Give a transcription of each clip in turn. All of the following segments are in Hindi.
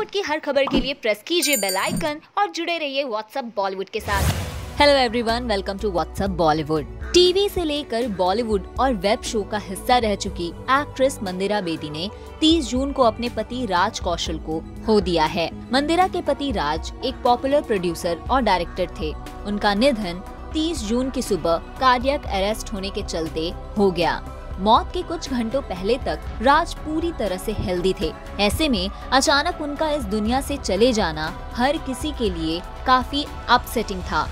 बॉलीवुड की हर खबर के लिए प्रेस कीजिए बेल आइकन और जुड़े रहिए व्हाट्सएप बॉलीवुड के साथ। Hello everyone welcome to WhatsApp Bollywood TV से लेकर बॉलीवुड और वेब शो का हिस्सा रह चुकी एक्ट्रेस मंदिरा बेदी ने 30 जून को अपने पति राज कौशल को खो दिया है। मंदिरा के पति राज एक पॉपुलर प्रोड्यूसर और डायरेक्टर थे। उनका निधन 30 जून की सुबह कार्डियक अरेस्ट होने के चलते हो गया। मौत के कुछ घंटों पहले तक राज पूरी तरह से हेल्दी थे। ऐसे में अचानक उनका इस दुनिया से चले जाना हर किसी के लिए काफ़ी अपसेटिंग था।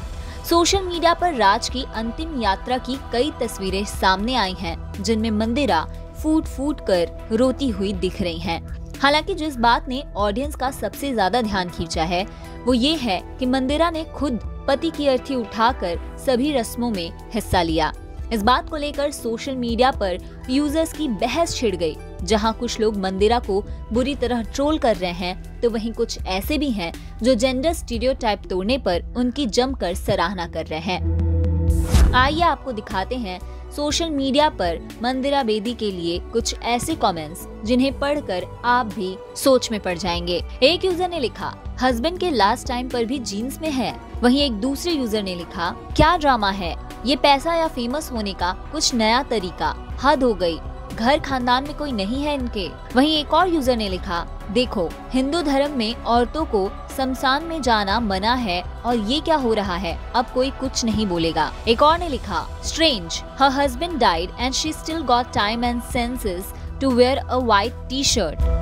सोशल मीडिया पर राज की अंतिम यात्रा की कई तस्वीरें सामने आई हैं, जिनमें मंदिरा फूट फूट कर रोती हुई दिख रही हैं। हालाँकि जिस बात ने ऑडियंस का सबसे ज़्यादा ध्यान खींचा है, वो ये है कि मंदिरा ने खुद पति की अर्थी उठाकर सभी रस्मों में हिस्सा लिया। इस बात को लेकर सोशल मीडिया पर यूज़र्स की बहस छिड़ गई। जहाँ कुछ लोग मंदिरा को बुरी तरह ट्रोल कर रहे हैं तो वहीं कुछ ऐसे भी हैं जो जेंडर स्टीरियोटाइप तोड़ने पर उनकी जमकर सराहना कर रहे हैं। आइए आपको दिखाते हैं सोशल मीडिया पर मंदिरा बेदी के लिए कुछ ऐसे कमेंट्स जिन्हें पढ़कर आप भी सोच में पड़ जाएँगे। एक यूज़र ने लिखा हस्बैंड के लास्ट टाइम पर भी जीन्स में है। वहीं एक दूसरे यूज़र ने लिखा, क्या ड्रामा है? ये पैसा या फ़ेमस होने का कुछ नया तरीका हद हो गई। घर खानदान में कोई नहीं है इनके। वहीं एक और यूज़र ने लिखा, देखो, हिंदू धर्म में औरतों को शमशान में जाना मना है और ये क्या हो रहा है? अब कोई कुछ नहीं बोलेगा। एक और ने लिखा strange her husband died and she still got time and senses to wear a white T shirt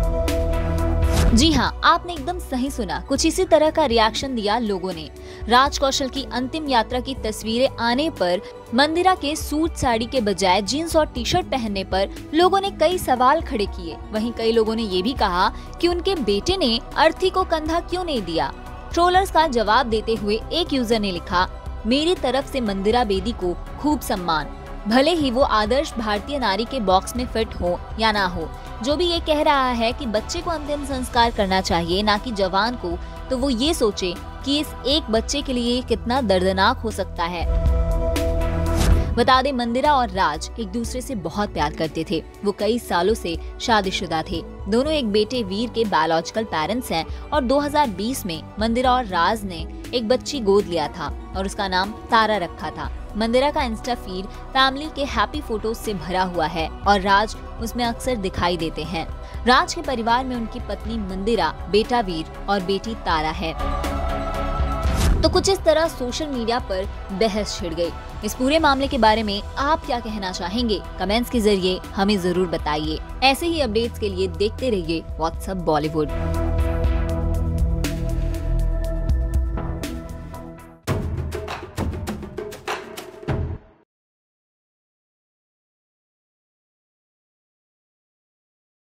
जी हाँ आपने एकदम सही सुना। कुछ इसी तरह का रिएक्शन दिया लोगों ने। राज कौशल की अंतिम यात्रा की तस्वीरें आने पर मंदिरा के सूट साड़ी के बजाय जीन्स और टी शर्ट पहनने पर लोगों ने कई सवाल खड़े किए। वहीं कई लोगों ने ये भी कहा कि उनके बेटे ने अर्थी को कंधा क्यों नहीं दिया? ट्रोलर्स का जवाब देते हुए एक यूज़र ने लिखा, मेरी तरफ़ से मंदिरा बेदी को खूब सम्मान। भले ही वो आदर्श भारतीय नारी के बॉक्स में फिट हो या ना हो, जो भी ये कह रहा है कि बच्चे को अंतिम संस्कार करना चाहिए, ना कि जवान को तो वो ये सोचे कि इस एक बच्चे के लिए कितना दर्दनाक हो सकता है। बता दें, मंदिरा और राज एक दूसरे से बहुत प्यार करते थे। वो कई सालों से शादीशुदा थे। दोनों एक बेटे वीर के बायोलॉजिकल पेरेंट्स हैं और 2020 में मंदिरा और राज ने एक बच्ची गोद लिया था और उसका नाम तारा रखा था। मंदिरा का इंस्टा फ़ीड फैमिली के हैप्पी फ़ोटोज़ से भरा हुआ है और राज उसमें अक्सर दिखाई देते हैं। राज के परिवार में उनकी पत्नी मंदिरा, बेटा वीर और बेटी तारा है। तो कुछ इस तरह सोशल मीडिया पर बहस छिड़ गई। इस पूरे मामले के बारे में आप क्या कहना चाहेंगे? कमेंट्स के ज़रिए हमें ज़रूर बताइए। ऐसे ही अपडेट्स के लिए देखते रहिए व्हाट्सअप बॉलीवुड